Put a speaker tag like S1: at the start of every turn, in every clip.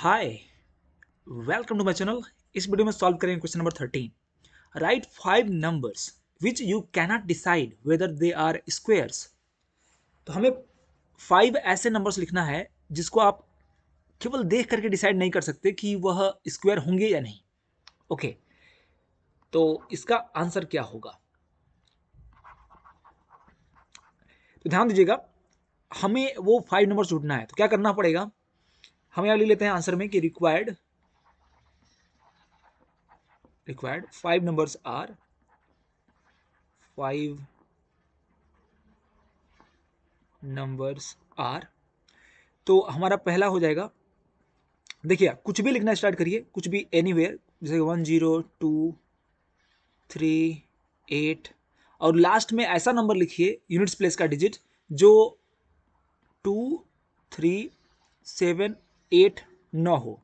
S1: Hi welcome to my channel इस video में solve करेंगे question number thirteen right five numbers which you cannot decide whether they are squares तो हमें five ऐसे numbers लिखना है जिसको आप केवल देख करके डिसाइड नहीं कर सकते कि वह स्क्वायर होंगे या नहीं. Okay okay. तो इसका आंसर क्या होगा? तो ध्यान दीजिएगा, हमें वो फाइव नंबर ढूंढना है. तो क्या करना पड़ेगा? हम यहाँ लिख लेते हैं आंसर में कि required required five numbers are five numbers are तो हमारा पहला हो जाएगा। देखिए, कुछ भी लिखना स्टार्ट करिए, कुछ भी एनीवेयर जैसे one zero two three eight और लास्ट में ऐसा नंबर लिखिए यूनिट्स प्लेस का डिजिट जो टू थ्री सेवन एट न हो।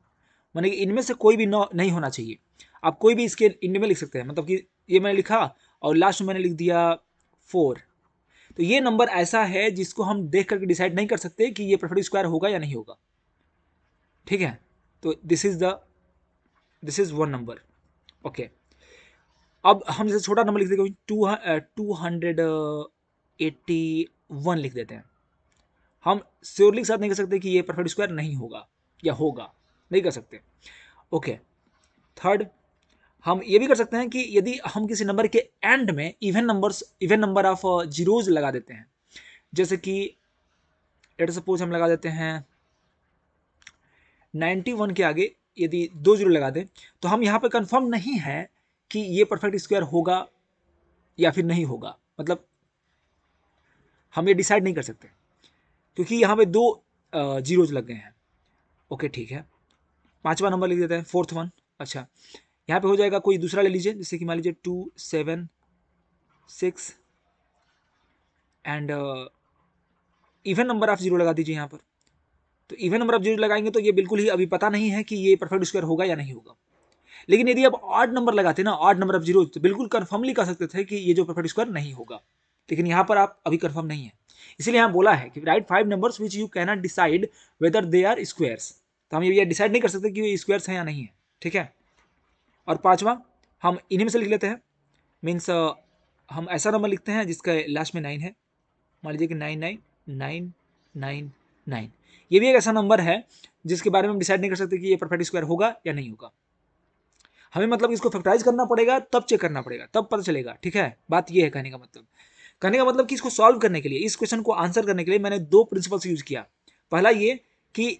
S1: माने कि इनमें से कोई भी नौ, नहीं होना चाहिए। आप कोई भी इसके इनमें में लिख सकते हैं। मतलब कि ये मैंने लिखा और लास्ट में मैंने लिख दिया फोर तो ये नंबर ऐसा है जिसको हम देख करके डिसाइड नहीं कर सकते कि ये परफेक्ट स्क्वायर होगा या नहीं होगा। ठीक है? तो this is the this is one number okay अब हम जैसे छोटा नंबर लिख देते two two hundred eighty one लिख देते हैं। हम श्योरली के साथ नहीं कह सकते कि ये परफेक्ट स्क्वायर नहीं होगा। या होगा। नहीं कर सकते। ओके थर्ड हम ये भी कर सकते हैं कि यदि हम किसी नंबर के एंड में even numbers even number of zeros लगा देते हैं। जैसे कि लेट सपोज़ हम लगा देते हैं 91 के आगे यदि दो ज़ीरो लगा दें तो हम यहाँ पर कंफर्म नहीं है कि ये परफेक्ट स्क्वायर होगा या फिर नहीं होगा। मतलब हम ये डिसाइड नहीं कर सकते। क्योंकि यहाँ पे दो जीरोज लग गए हैं। ओके, ठीक है। पांचवा नंबर लिख देते हैं, फोर्थ वन। अच्छा यहाँ पे हो जाएगा, कोई दूसरा ले लीजिए, जैसे कि मान लीजिए two, seven, six, and even number of zero लगा दीजिए यहाँ पर। तो इवन नंबर ऑफ़ ज़ीरो लगाएँगे तो ये बिल्कुल ही अभी पता नहीं है कि ये परफेक्ट स्क्वायर होगा या नहीं होगा। लेकिन यदि आप आठ नंबर लगाते ना आठ नंबर ऑफ़ ज़ीरो तो बिल्कुल कन्फर्मली कह सकते थे कि ये जो परफेक्ट स्क्वायर नहीं होगा। लेकिन यहाँ पर आप अभी कन्फर्म नहीं है। इसलिए यहाँ बोला है कि right five numbers which you cannot decide whether they are squares तो हम ये डिसाइड नहीं कर सकते कि ये स्क्वायर्स हैं या नहीं है, ठीक है? और पांचवा, हम इन्हीं में से लिख लेते हैं। मीन्स हम ऐसा नंबर लिखते हैं जिसका लास्ट में नाइन है। मान लीजिए कि nine nine nine nine nine ये भी एक ऐसा नंबर है जिसके बारे में हम डिसाइड नहीं कर सकते कि ये परफेक्ट स्क्वायर होगा या नहीं होगा। हमें मतलब इसको फैक्टराइज करना पड़ेगा, तब चेक करना पड़ेगा, तब पता चलेगा, ठीक है? बात ये है कहने का मतलब। कहने का मतलब कि इसको सॉल्व करने के लिए, इस क्वेश्चन को आंसर करने के लिए मैंने दो प्रिंसिपल्स यूज़ किया। पहला ये कि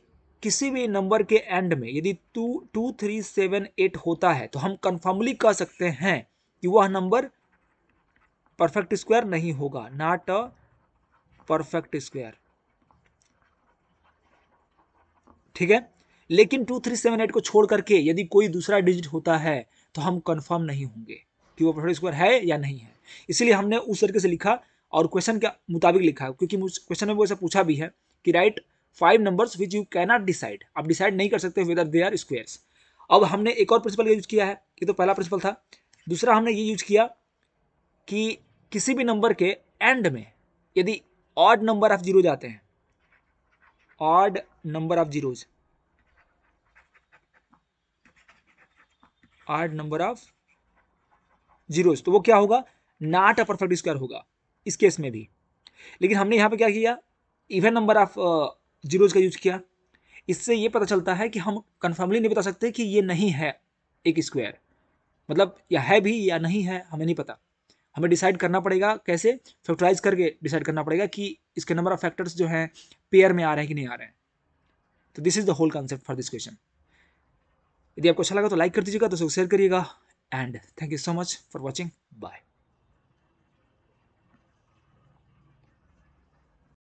S1: किसी भी नंबर के एंड में यदि two two three seven eight होता है तो हम कन्फर्मली कह सकते हैं कि वह नंबर परफेक्ट स्क्वायर नहीं होगा नॉट अ परफेक्ट स्क्वायर ठीक है? लेकिन टू थ्री सेवन एट को छोड़ करके यदि कोई दूसरा डिजिट होता है तो हम कंफर्म नहीं होंगे कि वो परफेक्ट स्क्वायर है या नहीं है। इसलिए हमने उस तरीके से लिखा और क्वेश्चन के मुताबिक लिखा, क्योंकि क्वेश्चन में वो ऐसा पूछा भी है कि right five numbers which you cannot decide आप डिसाइड नहीं कर सकते वेदर दे आर स्क्वेयर्स अब हमने एक और प्रिंसिपल यूज़ किया है, ये तो पहला प्रिंसिपल था। दूसरा हमने ये यूज़ किया कि किसी भी नंबर के एंड में यदि ऑड नंबर ऑफ़ ज़ीरो जाते हैं odd number of zeros odd number of zeros तो वो क्या होगा? नॉट अ परफेक्ट स्क्वायर होगा, इस केस में भी। लेकिन हमने यहाँ पे क्या किया? इवन नंबर ऑफ़ जीरोज का यूज़ किया। इससे ये पता चलता है कि हम कन्फर्मली नहीं बता सकते कि ये नहीं है एक स्क्वायर मतलब या है भी या नहीं है, हमें नहीं पता। हमें डिसाइड करना पड़ेगा कैसे? फैक्टराइज करके डिसाइड करना पड़ेगा कि इसके नंबर ऑफ़ फैक्टर्स जो हैं पेयर में आ रहे हैं कि नहीं आ रहे हैं। तो this is the whole concept for this question यदि आपको अच्छा लगा तो लाइक कर दीजिएगा तो शेयर करिएगा। And thank you so much for watching bye